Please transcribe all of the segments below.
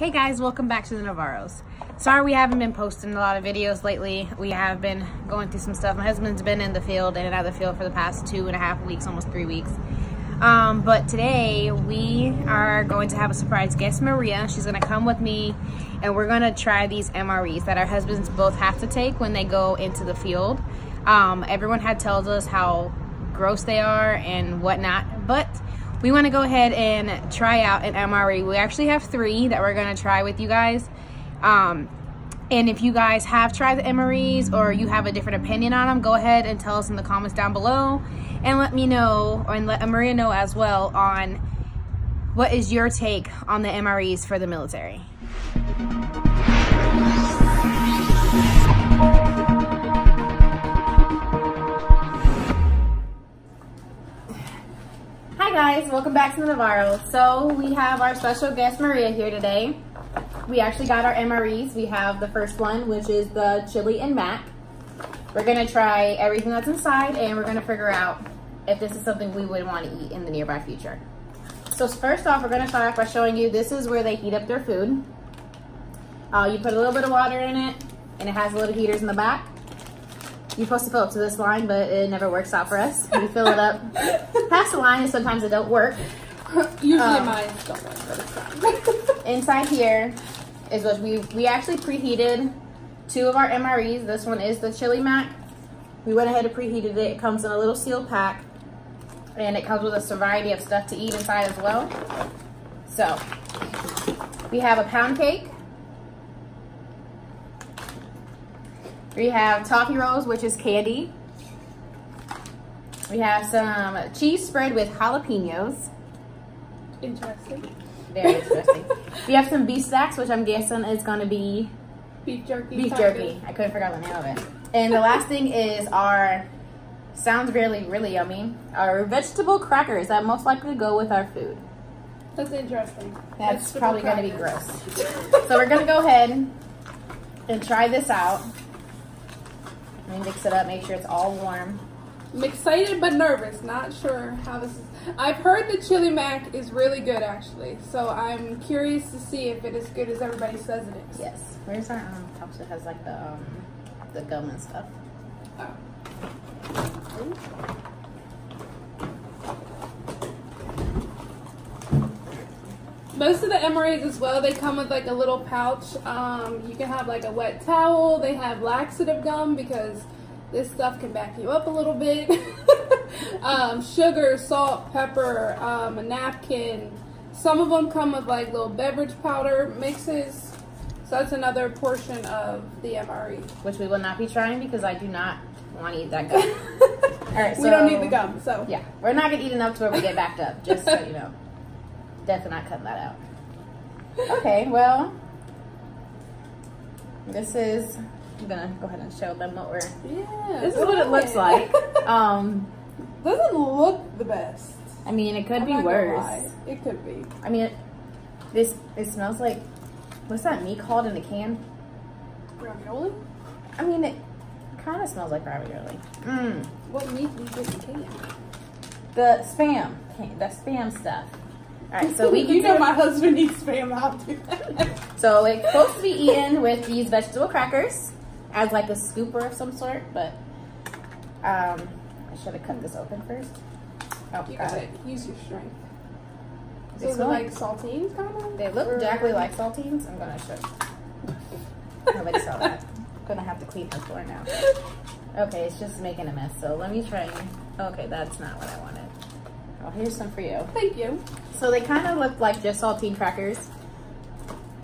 Hey guys, welcome back to the Navarros. Sorry we haven't been posting a lot of videos lately. We have been going through some stuff. My husband's been in the field, and out of the field for the past two and a half weeks, almost three weeks. Um, but today we are going to have a surprise guest, Maria. She's gonna come with me and we're gonna try these MREs that our husbands both have to take when they go into the field. Um, everyone had tells us how gross they are and whatnot, but we want to go ahead and try out an MRE. We actually have three that we're going to try with you guys. Um, and if you guys have tried the MREs or you have a different opinion on them, go ahead and tell us in the comments down below and let me know and let Maria know as well on what is your take on the MREs for the military. Hi guys, welcome back to the Navarro. So we have our special guest Maria here today. We actually got our MREs. We have the first one, which is the chili and mac. We're gonna try everything that's inside and we're gonna figure out if this is something we would want to eat in the nearby future. So first off, we're gonna start off by showing you this is where they heat up their food. Uh, you put a little bit of water in it and it has a little heaters in the back. You're supposed to fill up to this line, but it never works out for us. We fill it up past the line and sometimes it don't work. Usually Um, mine don't work, but it's fine. Inside here is what we, we actually preheated two of our MREs. This one is the chili mac. We went ahead and preheated it. It comes in a little sealed pack and it comes with a variety of stuff to eat inside as well. So we have a pound cake. We have toffee rolls, which is candy. We have some cheese spread with jalapenos. Interesting. Very interesting. we have some beef stacks, which I'm guessing is going to be Beef jerky. beef tacos. jerky. I couldn't forget the name of it. And the last thing is our, sounds really, really yummy, our vegetable crackers that most likely go with our food. That's interesting. That's Vegetable probably going to be gross. So we're going to go ahead and try this out. Let me mix it up, make sure it's all warm. I'm excited but nervous. Not sure how this is. I've heard the chili mac is really good actually, so I'm curious to see if it is good as everybody says it is. Yes. Where's our um, top? It has like the, um, the gum and stuff. Oh. Most of the MREs as well, they come with like a little pouch. Um, you can have like a wet towel. They have laxative gum because this stuff can back you up a little bit. um, sugar, salt, pepper, um, a napkin. Some of them come with like little beverage powder mixes. So that's another portion of the MRE. Which we will not be trying because I do not want to eat that gum. All right, so we don't need the gum, so Yeah, we're not gonna eat enough to where we get backed up. Just so you know, definitely not cutting that out. Okay, well, this is. I'm gonna go ahead and show them what we're. Yeah. This is what it looks like. Um, Doesn't look the best. I mean, it could I'm be worse. It could be. I mean, it, this it smells like. What's that meat called in a can? Ravioli? I mean, it kind of smells like ravioli. Mmm. What meat do you get in can? The spam, the spam stuff. All right, so we can you know my husband eats spam. I'll do that. So it's supposed to be eaten with these vegetable crackers as like a scooper of some sort, but um, I should have cut this open first. Oh, You got got it. it. Use your strength. They So is smell like saltines kind of? They look Or- exactly like saltines. I'm gonna show. Nobody saw that. gonna have to clean the floor now. Okay, it's just making a mess. So let me try. Okay, that's not what I wanted. Oh, here's some for you. Thank you. So they kind of look like just saltine crackers.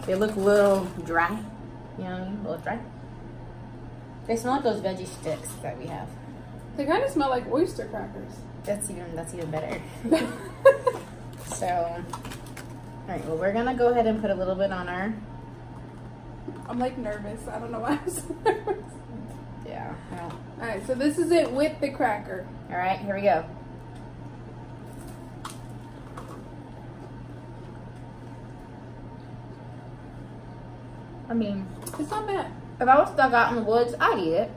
They look a little dry. You know what I mean? A little dry. They smell like those veggie sticks that we have. They kind of smell like oyster crackers. That's even that's even better. so, all right. Well, we're gonna go ahead and put a little bit on our. I'm like nervous. I don't know why I'm so nervous. Yeah. All right, so this is it with the cracker. All right. Here we go. I mean, it's not bad. If I was stuck out in the woods, I'd eat it.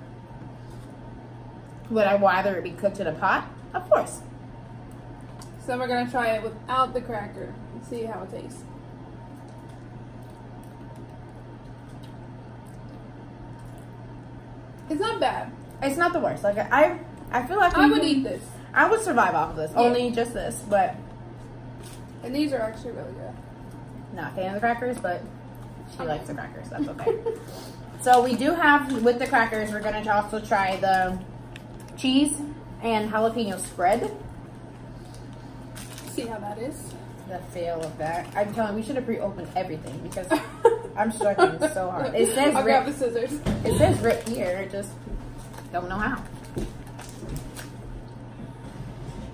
Would I rather it be cooked in a pot? Of course. So we're gonna try it without the cracker and see how it tastes. It's not bad. It's not the worst. Like I, I feel like I would eat this. I would survive off of this. Yeah. Only just this, but. And these are actually really good. Not fan of the crackers, but she likes the crackers. That's okay. so we do have with the crackers. We're gonna also try the cheese and jalapeno spread. See how that is. The fail of that. I'm telling. you, We should have pre-opened everything because I'm struggling so hard. It says I'll grab the scissors. It says rip here. I just don't know how.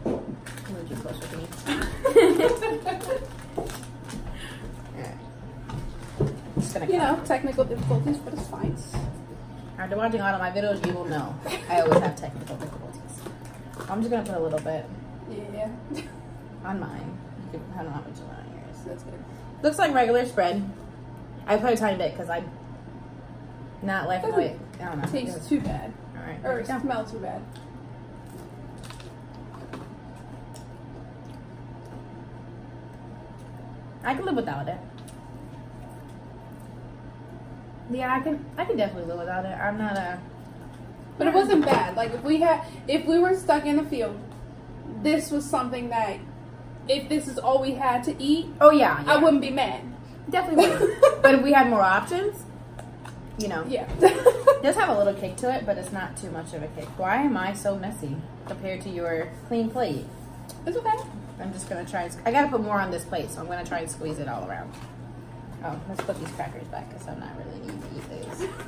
Move you closer to me. Alright. Just gonna You know, technical difficulties, but it's fine. After watching all of my videos, you will know I always have technical difficulties. I'm just gonna put a little bit Yeah, on mine. You can- I don't know how much you want on yours. that's good. Looks like regular spread. I put a tiny bit because I'm not liking the way. I don't know. Tastes too bad, All right. or here we go. smell too bad. I can live without it. Yeah, I can. I can definitely live without it. I'm not a. But it wasn't bad. Like if we had, if we were stuck in the field, this was something that, if this is all we had to eat, Oh yeah, yeah. I wouldn't be mad. definitely would. but if we had more options, you know, Yeah. it does have a little kick to it, but it's not too much of a kick. Why am I so messy compared to your clean plate? it's okay. I'm just gonna try. and- I gotta put more on this plate, so I'm gonna try and squeeze it all around. Oh, let's put these crackers back because I'm not really needing to eat these.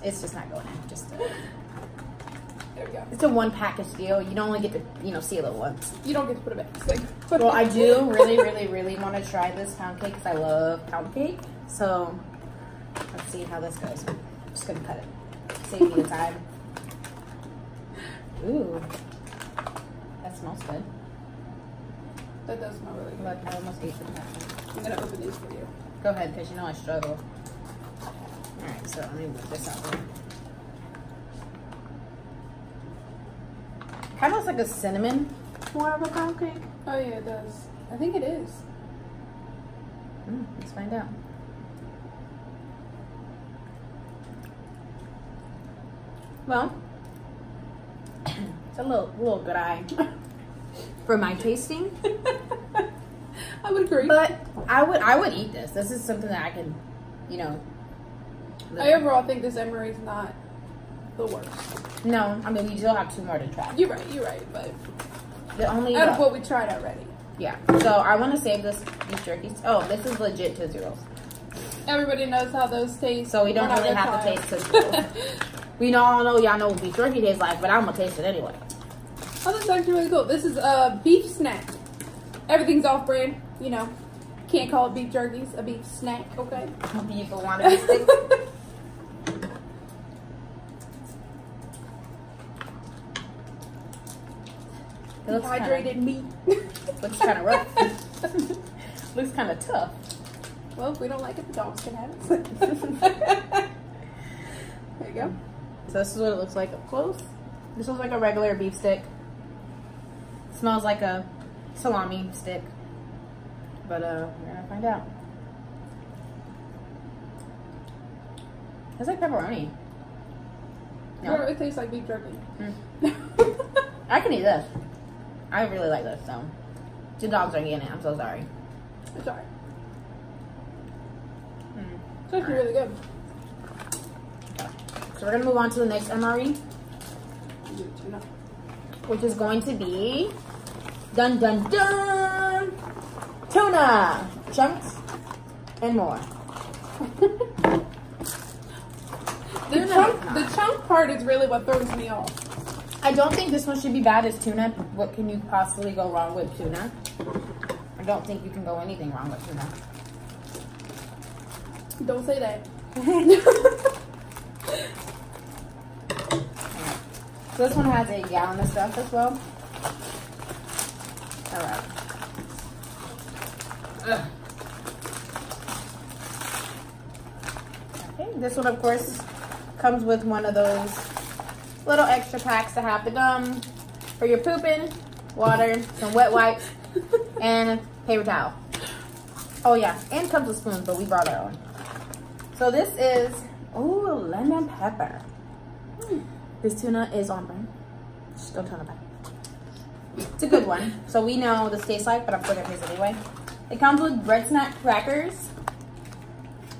It's just not going in. Just a, There we go. it's a one package deal. You don't only get to you know seal it once. You don't get to put it back. Like, Well, I do really, really, really want to try this pound cake because I love pound cake. So let's see how this goes. I'm just gonna cut it. Save me the time. Ooh, that smells good. That does smell really good. Look, I almost ate the package. I'm gonna open these for you. Go ahead, because you know I struggle. Alright, so let me whip this out. Kind of like a cinnamon more of a pound cake. Oh yeah, it does. I think it is. Mm, let's find out. Well, it's a little, little dry for my tasting, I would agree. but I would, I would eat this. This is something that I can, you know. I overall think this MRE is not the worst. No, I mean we still have two more to try. You're right. You're right. But The only out of what we tried already, yeah. So I want to save this beef jerky. Oh, this is legit to zeros. everybody knows how those taste. So we don't really have to taste them. it. We know, all know y'all know what beef jerky tastes like, but I'm gonna taste it anyway. Oh, this is actually really cool. This is a beef snack. Everything's off brand, you know. Can't call it beef jerky. It's a beef snack, okay? Beef will want to be stick. It looks kinda- meat. Looks kind of rough. looks kind of tough. well, if we don't like it, the dogs can have it. there you go. So this is what it looks like up close. This looks like a regular beef stick. Smells like a salami stick. But uh, we're gonna find out. It's like pepperoni. No. Or it tastes like beef jerky. Mm. I can eat this. I really like this, so. The dogs are getting it. I'm so sorry. it's alright. Mm. It's actually really good. So we're gonna move on to the next MRE, You do tuna. which is going to be dun dun dun tuna chunks and more. The chunk, the chunk part is really what throws me off. I don't think this one should be bad as tuna. What can you possibly go wrong with tuna? I don't think you can go anything wrong with tuna. Don't say that. So this one has a gallon of stuff as well. All right. Okay, this one of course comes with one of those little extra packs to have the gum for your pooping, water, some wet wipes, and a paper towel. Oh yeah, and comes with spoons, but we brought our own. So this is Oh, lemon pepper. Hmm. This tuna is on brand. Just don't tell nobody. It's a good one. So we know this tastes like, but I'm gonna it anyway. It comes with bread snack crackers,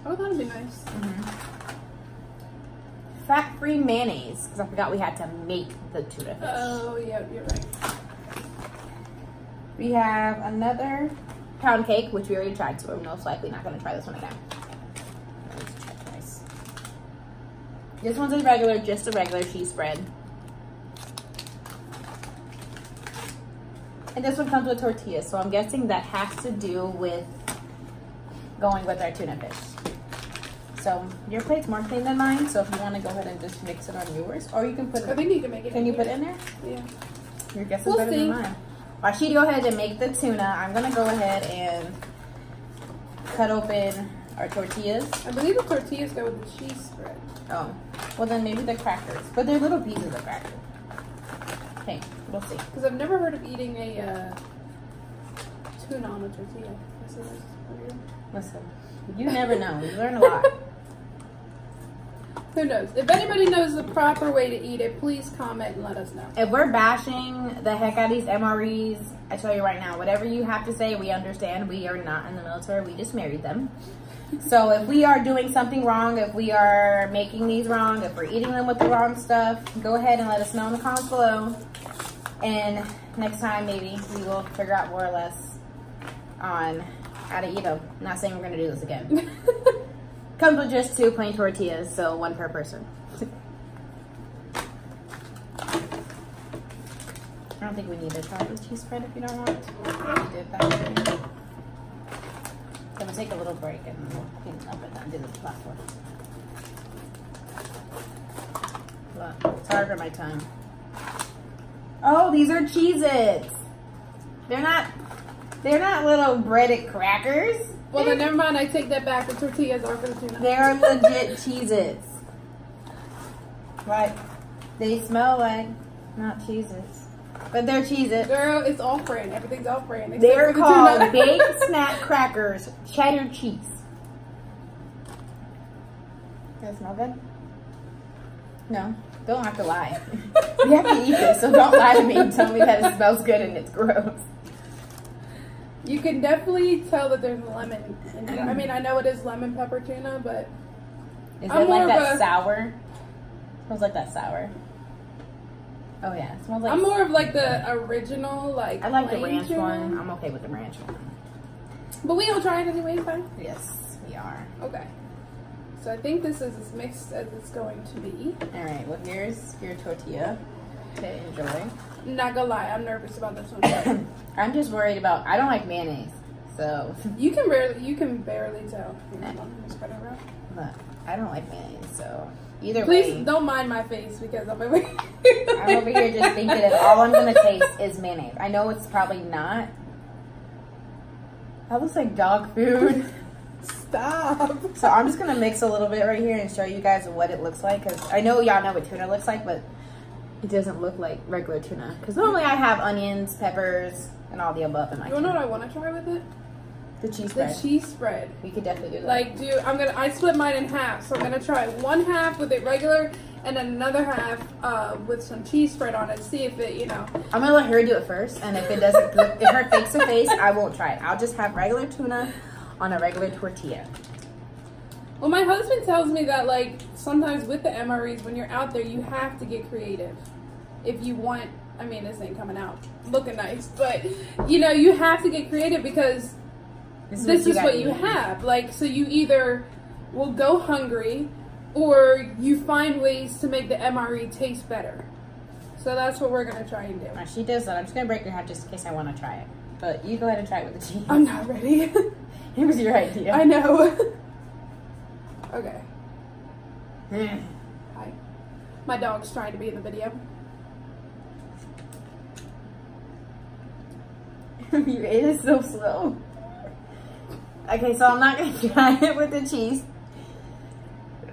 Oh, that'd be nice. Mm-hmm. fat-free mayonnaise, because I forgot we had to make the tuna fish. Oh, yeah, you're right. We have another pound cake, which we already tried, so we're most likely not gonna try this one again. Let's check price. This one's a regular, just a regular cheese spread. And this one comes with tortillas, so I'm guessing that has to do with going with our tuna fish. So your plate's more clean than mine, so if you want to go ahead and just mix it on yours, or you can put I it. think you can make it. Can you put it in there? Yeah. Your guess is We'll better see. than mine. While she go ahead and make the tuna, I'm gonna go ahead and cut open our tortillas. I believe the tortillas go with the cheese spread. Oh, well then maybe the crackers, but they're little pieces of cracker. Okay, we'll see. Because I've never heard of eating a uh, tuna on a tortilla. I say weird. Listen, you never know. You learn a lot. Who knows? If anybody knows the proper way to eat it, please comment and let us know. If we're bashing the heck out of these MREs, I tell you right now, whatever you have to say, we understand. We are not in the military. We just married them. So if we are doing something wrong, if we are making these wrong, if we're eating them with the wrong stuff, go ahead and let us know in the comments below. And next time, maybe we will figure out more or less on how to eat them. Not saying we're gonna do this again. Comes with just two plain tortillas, so one per person. I don't think we need a chocolate cheese spread if you don't want. We did that. already. So we'll take a little break and we'll clean up and then do the platform. It's hard for my tongue. Oh, these are Cheez-Its. They're not, they're not little breaded crackers. well, They're- then never mind. I take that back. The tortillas are for the tuna. they are legit Cheez-Its. Right. They smell like not Cheez-Its. But they're Cheez-Its. Girl, it's all brand. Everything's all brand. They're the called baked snack crackers, cheddar cheese. Does it smell good? No. Don't have to lie. we have to eat this, so don't lie to me and tell me that it smells good and it's gross. You can definitely tell that there's lemon. In. I mm. mean, I know it is lemon pepper tuna, but Is I'm it like that a- sour? smells like that sour. Oh yeah, it smells like. I'm more of like the original, like. I like the ranch tuna. one. I'm okay with the ranch one. But we don't try it anyway, fine. Yes, we are. Okay. So I think this is as mixed as it's going to be. All right. Well, here's your tortilla to enjoy. Not gonna lie, I'm nervous about this one. I'm just worried about. I don't like mayonnaise, so you can barely, you can barely tell. Hold on, let me spread it around. look, I don't like mayonnaise. So either Please way, don't mind my face because I'm over here. I'm over here just thinking that all I'm gonna taste is mayonnaise. I know it's probably not. That looks like dog food. Stop. So I'm just gonna mix a little bit right here and show you guys what it looks like. Cause I know y'all know what tuna looks like, but it doesn't look like regular tuna. Cause normally I have onions, peppers, and all the above in my You wanna know what I want to try with it? The cheese spread. The cheese spread. we could definitely do that. Like, dude, I'm gonna. I split mine in half, so I'm gonna try one half with it regular, and another half uh, with some cheese spread on it. See if it, you know. I'm gonna let her do it first, and if it doesn't look, if her fakes a face, I won't try it. I'll just have regular tuna on a regular tortilla. Well, my husband tells me that like sometimes with the MREs, when you're out there, you have to get creative. If you want, I mean, this ain't coming out looking nice, but you know, you have to get creative because this is what gotta you have. Like, so you either will go hungry, or you find ways to make the MRE taste better. So that's what we're gonna try and do. Now, she does that. I'm just gonna break her half just in case I want to try it. But you go ahead and try it with the cheese. I'm not ready. it was your idea. I know. okay. Mm. Hi. My dog's trying to be in the video. you ate it so slow. Okay, so I'm not gonna try it with the cheese.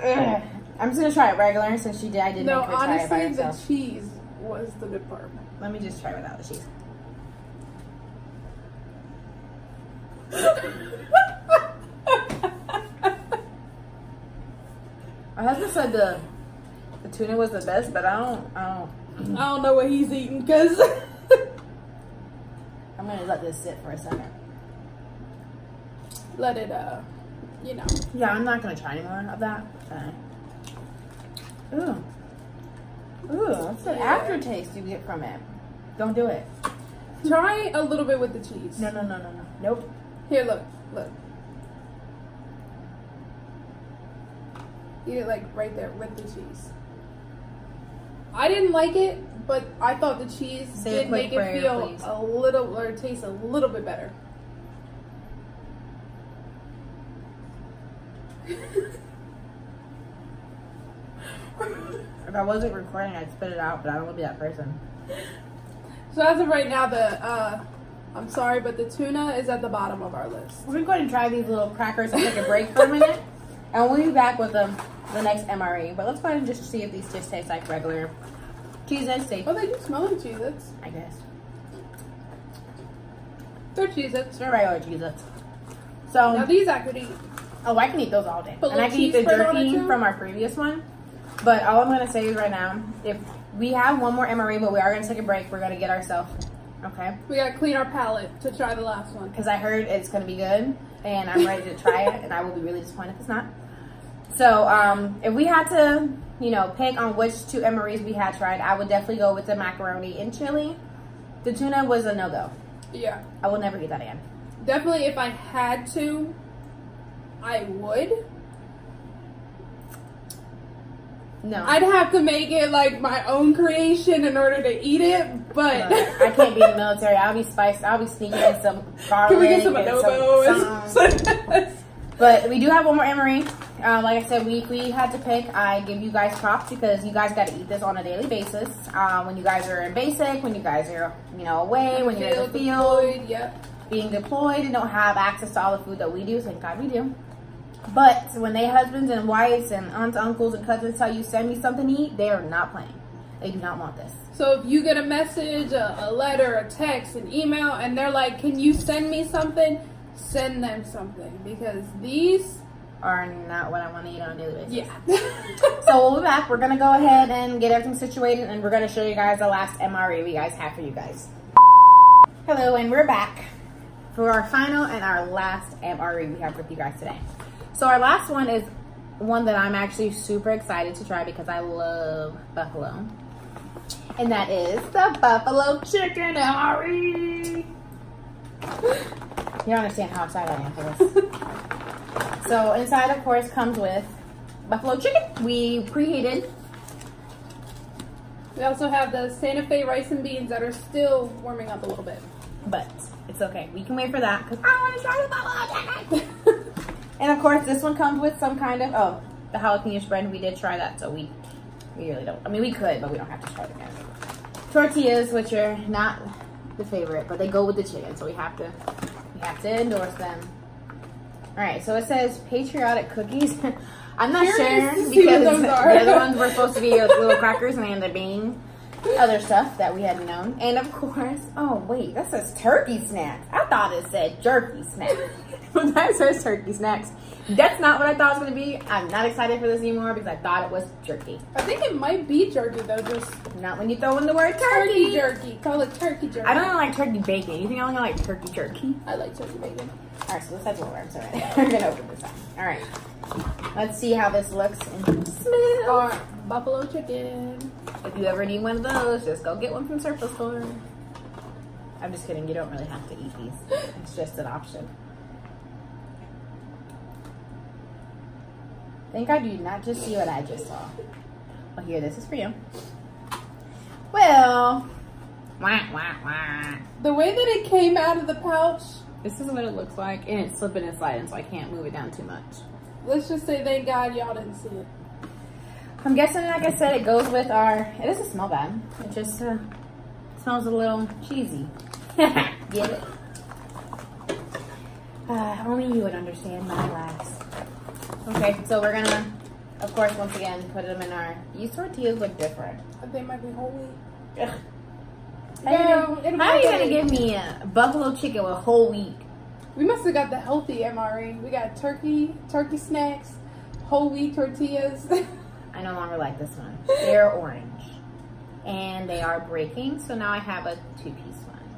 Ugh. I'm just gonna try it regular since she did. I did No, make her try it by honestly, the cheese was the good part. Let me just try without the cheese. My husband said the the tuna was the best, but I don't. I don't. I don't know what he's eating because I'm gonna let this sit for a second. let it, uh, you know. Yeah, I'm not gonna try any more of that. Okay. Ooh. Ooh, what's the Yeah. aftertaste you get from it? Don't do it. Try a little bit with the cheese. No, no, no, no, no. Nope. Here, look, look. Eat it like right there with the cheese. I didn't like it, but I thought the cheese Say did quick make it feel please. a little or taste a little bit better. If I wasn't recording, I'd spit it out, but I don't want to be that person. So as of right now, the uh, I'm sorry, but the tuna is at the bottom of our list. We're going to go ahead and try these little crackers and take a break for a minute. And we'll be back with the, the next MRE. But let's go ahead and just see if these just taste like regular cheeses. Taste, Oh, they do smell like Cheez-Its. I guess. They're Cheez-Its. They're regular cheeses. Now So, these I could eat. oh, I can eat those all day. Put And I can eat the cheese spread on it jerky from our previous one. But all I'm going to say is right now, if we have one more MRE, but we are going to take a break, we're going to get ourselves, okay? We gotta clean our palate to try the last one. because I heard it's going to be good, and I'm ready to try it, and I will be really disappointed if it's not. So, um, if we had to, you know, pick on which two MREs we had tried, I would definitely go with the macaroni and chili. The tuna was a no go. Yeah. I will never eat that again. Definitely, if I had to, I would. No, I'd have to make it like my own creation in order to eat it, but I can't be in the military. I'll be spiced. I'll be sneaking in some garlic. Can we get some and adobo? But we do have one more MRE. Uh, like I said, we we had to pick. I give you guys props because you guys got to eat this on a daily basis. Uh, when you guys are in basic, when you guys are you know away, when you're in the field, deployed, Yep. being deployed, and don't have access to all the food that we do. Thank God we do. But when they husbands and wives and aunts, uncles, and cousins tell you send me something to eat, they are not playing. They do not want this. So if you get a message, a, a letter, a text, an email, and they're like, "Can you send me something?" Send them something because these, Are not what I want to eat on a daily basis. yeah. So we'll be back. We're gonna go ahead and get everything situated, and we're gonna show you guys the last MRE we guys have for you guys. Hello, and we're back for our final and our last MRE we have with you guys today. So our last one is one that I'm actually super excited to try because I love buffalo, and that is the buffalo chicken MRE. You don't understand how excited I am for this. So inside, of course, comes with buffalo chicken. We preheated. we also have the Santa Fe rice and beans that are still warming up a little bit. but it's okay. We can wait for that because I want to try the buffalo chicken. and of course, this one comes with some kind of oh, the jalapeno spread. We did try that, so we we really don't. I mean, we could, but we don't have to try it again. Tortillas, which are not the favorite, but they go with the chicken, so we have to we have to endorse them. All right, so it says patriotic cookies. I'm not Curious sure to see what because those are. they're the ones we're supposed to be little crackers, and they end up being other stuff that we hadn't known. And of course, oh wait, that says turkey snacks. I thought it said jerky snacks. but that says turkey snacks. That's not what I thought it was gonna be. I'm not excited for this anymore because I thought it was jerky. I think it might be jerky though, just Not when you throw in the word turkey turkey. jerky. Call it turkey jerky. I don't like turkey bacon. You think I only like turkey jerky? I like turkey bacon. Alright, so this has more worms already. We're gonna open this up. Alright. Let's see how this looks and smells. Or buffalo chicken. If you ever need one of those, just go get one from Surplus Store. I'm just kidding. You don't really have to eat these. It's just an option. Thank God you did not just see what I just saw. Well, here, this is for you. Well, wah, wah, wah. The way that it came out of the pouch, This is what it looks like, and it's slipping and sliding, so I can't move it down too much. let's just say thank God y'all didn't see it. I'm guessing, like I said, it goes with our. It doesn't smell bad. It just uh, smells a little cheesy. Get it? Uh, only you would understand my laughs. Okay, so we're gonna, of course, once again, put them in our. These tortillas look different. But they might be whole wheat. Ugh. Girl, um, how are you gonna give me a buffalo chicken with whole wheat? We must have got the healthy MRE. We got turkey, turkey snacks, whole wheat tortillas. I no longer like this one. They're orange. And they are breaking, so now I have a two-piece one.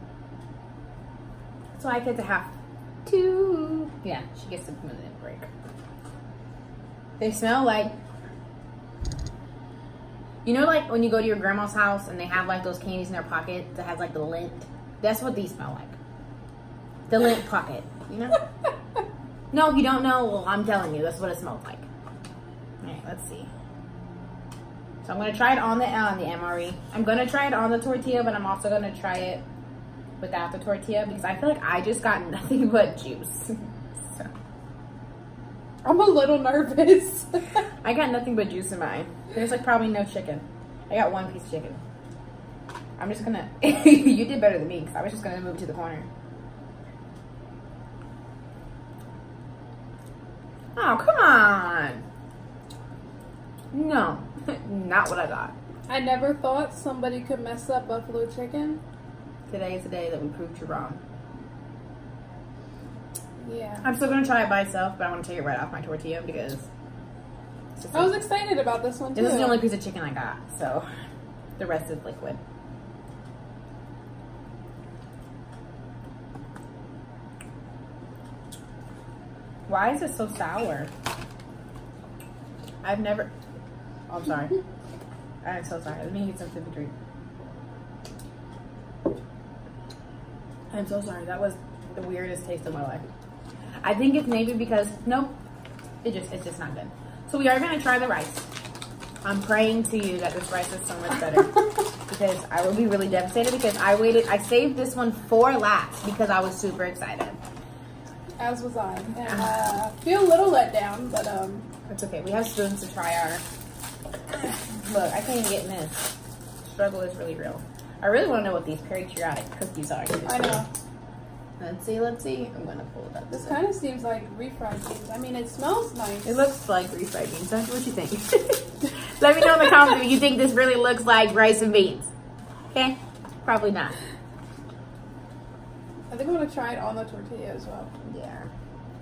So I get to have two. Yeah, she gets to break. They smell like you know, like when you go to your grandma's house and they have like those candies in their pocket that has like the lint. That's what these smell like. The lint pocket. You know? no, if you don't know, well, I'm telling you, that's what it smells like. All right, let's see. So I'm gonna try it on the on the MRE. I'm gonna try it on the tortilla, but I'm also gonna try it without the tortilla because I feel like I just got nothing but juice. I'm a little nervous. I got nothing but juice in mine. There's like probably no chicken. I got one piece of chicken. I'm just gonna, you did better than me because I was just gonna move to the corner. Oh, come on. No, not what I got. I never thought somebody could mess up buffalo chicken. Today is the day that we proved you wrong. Yeah. I'm still gonna try it by itself, but I want to take it right off my tortilla because. I was excited about this one too. This is the only piece of chicken I got, so the rest is liquid. Why is it so sour? I've never. Oh, I'm sorry. I'm so sorry. Let me get some food to drink. I'm so sorry. That was the weirdest taste of my life. I think it's maybe because nope, it just it's just not good. So we are gonna try the rice. I'm praying to you that this rice is so much better because I will be really devastated because I waited. I saved this one for last because I was super excited. As was I, and uh, feel a little let down, but um, it's okay. We have spoons to try our. Look, I can't even get in this. Struggle is really real. I really want to know what these patriotic cookies are. I know. Let's see, let's see. I'm gonna pull it up. This kind of seems like refried beans. I mean, it smells nice. It looks like refried beans. That's what you think. Let me know in the comments if you think this really looks like rice and beans. Okay? Probably not. I think I'm gonna try it on the tortilla as well. Yeah.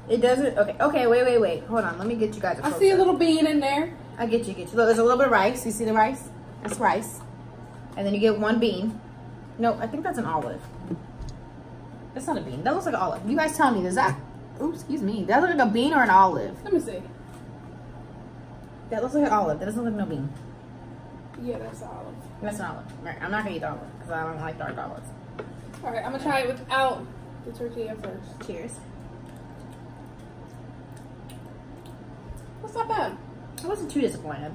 It doesn't. Okay. Okay. Wait. Wait. Wait. Hold on. Let me get you guys. I see a little bean in there. I get you. Get you. Look, there's a little bit of rice. You see the rice? That's rice. And then you get one bean. No, I think that's an olive. That's not a bean. That looks like an olive. You guys tell me, does that, oops, excuse me. That look like a bean or an olive? Let me see. That looks like an olive. That doesn't look like no bean. Yeah, that's an olive. That's an olive. Right, I'm not gonna eat the olive because I don't like dark olives. All right, I'm gonna try it without the tortilla first. Cheers. That's not bad. I wasn't too disappointed.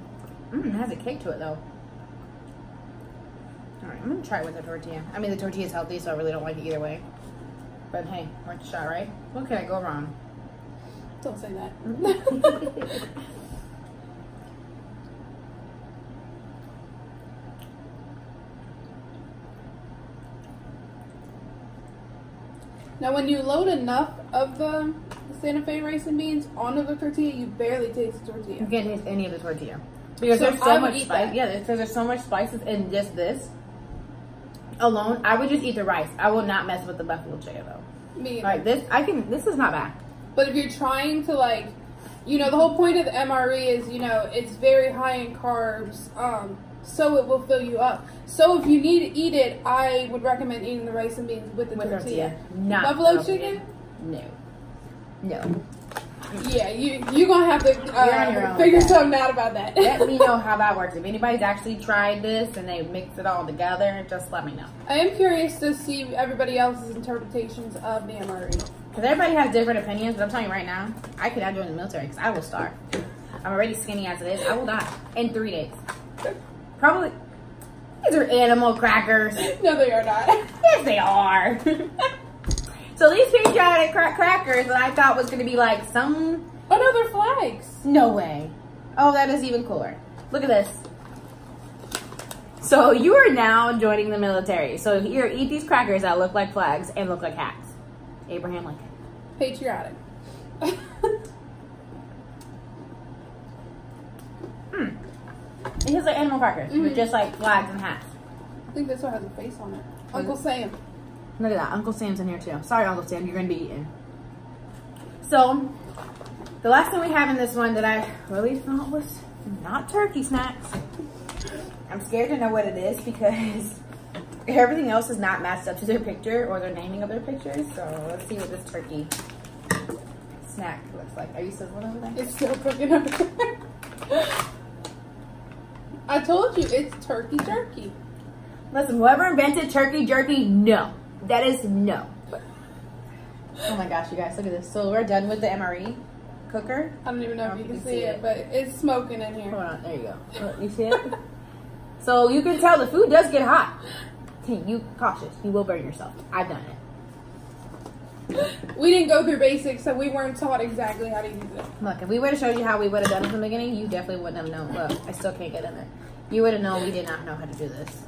Mmm, it has a cake to it though. Alright, I'm gonna try it with the tortilla. I mean, the tortilla is healthy, so I really don't like it either way. But hey, worth a shot, right? What could I go wrong? Don't say that. now, when you load enough of the Santa Fe rice and beans onto the tortilla, you barely taste the tortilla. You can't taste any of the tortilla. Because So there's so I much spice. Yeah, because there's so much spices in just this alone. I would just eat the rice. I will not mess with the buffalo chicken though. Me right, this I can. This is not bad. But if you're trying to like, you know, the whole point of the MRE is, you know, it's very high in carbs, um, so it will fill you up. So if you need to eat it, I would recommend eating the rice and beans with the With tortilla. tortilla, not buffalo chicken? No, no. Yeah, you you're gonna have to You're on your uh, figure something out about that. let me know how that works. If anybody's actually tried this and they mix it all together, just let me know. I am curious to see everybody else's interpretations of the MRE. Because everybody has different opinions, but I'm telling you right now, I could not join the military because I will starve. I'm already skinny as it is. I will die in three days. Probably. These are animal crackers. No, they are not. Yes, they are. so these patriotic cra- crackers that I thought was going to be like some. Oh no, they're flags. No way. Oh, that is even cooler. Look at this. So you are now joining the military. So here, eat these crackers that look like flags and look like hats. Abraham Lincoln. Patriotic. It tastes like animal crackers, Mhm. but just like flags and hats. I think this one has a face on it. Oh, Uncle Sam. Look at that. Uncle Sam's in here too. Sorry, Uncle Sam, you're gonna be eaten. So, The last thing we have in this one that I really thought was not turkey snacks. I'm scared to know what it is because everything else is not matched up to their picture or their naming of their pictures. So let's see what this turkey snack looks like. Are you still going over there? It's still cooking over there. I told you it's turkey jerky. Listen, whoever invented turkey jerky, no. That is no. Oh my gosh, you guys, look at this. So we're done with the MRE cooker. I don't even know I if um, you can see see it, it. but it's smoking in here. Hold on, there you go. Look, You see it? so you can tell the food does get hot. Hey, you cautious. You will burn yourself. I've done it. We didn't go through basics, so we weren't taught exactly how to use it. Look, if we would have showed you how we would have done it from the beginning, you definitely wouldn't have known. Look, I still can't get in there. You would have known we did not know how to do this.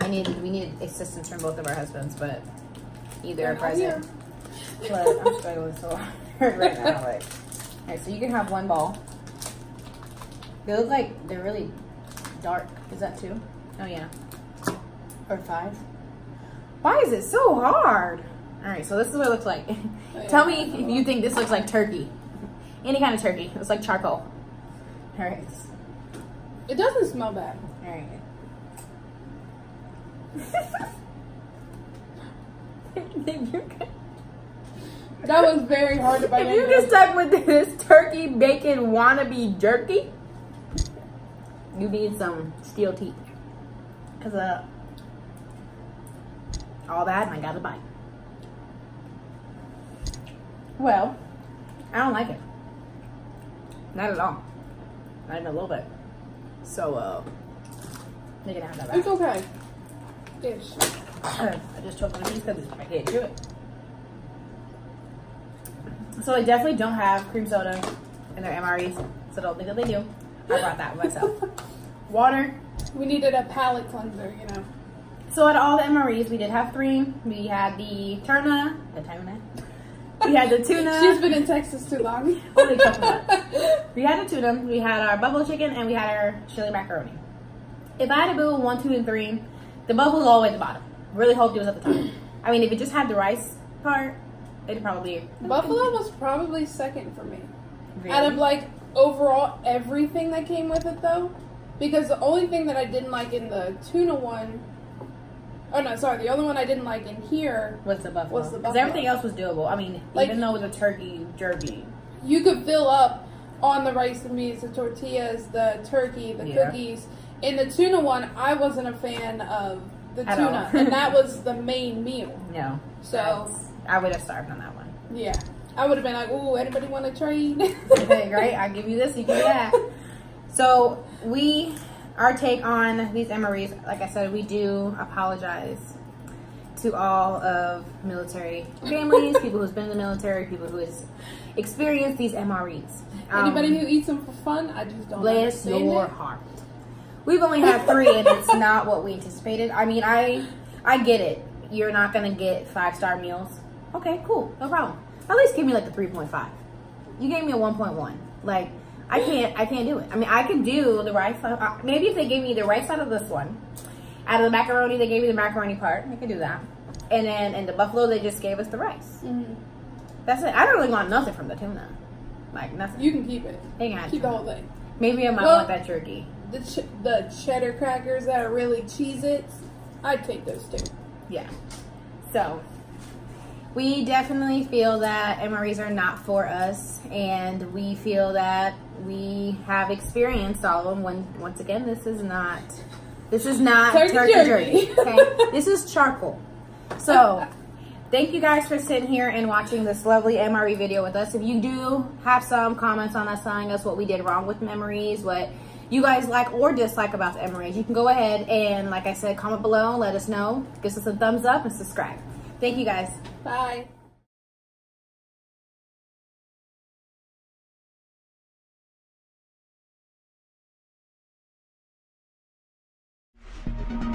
I needed we need assistance from both of our husbands, but either are present. But I'm struggling so hard right now. Like, all right, so you can have one ball. They look like they're really dark. Is that two? Oh yeah, or five. Why is it so hard? All right, so this is what it looks like. Oh, Tell me if you think this looks like turkey. Any kind of turkey. It's like charcoal. All right. It doesn't smell bad. All right. If you could, That was very hard to bite if you get stuck with this turkey bacon wannabe jerky, you need some steel teeth. Cause uh, all that and I got a bite. Well, I don't like it. Not at all. Not even a little bit. So uh, you're gonna have that back. It's okay. Ish. Oh, I just choked on a piece because I can't chew it. So I definitely don't have cream soda in their MREs, so don't think that they do. I brought that myself. Water. We needed a palate cleanser, you know. So at all the MREs, we did have three. We had the tuna, the tuna. We had the tuna. She's been in Texas too long. Only. We had the tuna, we had our buffalo chicken, and we had our chili macaroni. If I had to build one, two, and three, the buffalo's all the way at the bottom. Really hoped it was at the top. I mean, if it just had the rice part, it'd probably Buffalo was probably second for me. Really? Out of like overall everything that came with it though. Because the only thing that I didn't like in the tuna one Oh no, sorry, the only one I didn't like in here, was the buffalo. Was the buffalo. everything else was doable. I mean, Like- even though it was a turkey jerky. you could fill up on the rice and beans, the tortillas, the turkey, the Yeah. cookies. In the tuna one, I wasn't a fan of the At tuna, and that was the main meal. No. So I would have starved on that one. yeah, I would have been like, "Ooh, anybody want to trade?" Okay, great. I give you this, you give me that. So we, our take on these MREs, like I said, we do apologize to all of military families, people who's been in the military, people who has experienced these MREs. Um, Anybody who eats them for fun, I just don't bless your it. heart. We've only had three, and it's not what we anticipated. I mean, I I get it. You're not gonna get five star meals. Okay, cool, no problem. At least give me like a three point five. You gave me a one point one. Like I can't I can't do it. I mean, I could do the right side. Uh, maybe if they gave me the right side of this one, out of the macaroni, they gave me the macaroni part. I could do that. And then in the buffalo, they just gave us the rice. Mhm. That's it. I don't really want nothing from the tuna. Like nothing. You can keep it. Can have Keep the whole thing. Maybe I might Well- want that turkey. The ch- the cheddar crackers that are really Cheez-Its, I'd take those too. Yeah. So we definitely feel that MREs are not for us, and we feel that we have experienced all of them. When once again, this is not this is not Turkey turkey, jerky. jerky. Okay, this is charcoal. So. Thank you guys for sitting here and watching this lovely MRE video with us. If you do have some comments on us telling us what we did wrong with memories, what you guys like or dislike about the Emerald. You can go ahead and, like I said, comment below, let us know, give us a thumbs up, and subscribe. Thank you guys. Bye. Bye.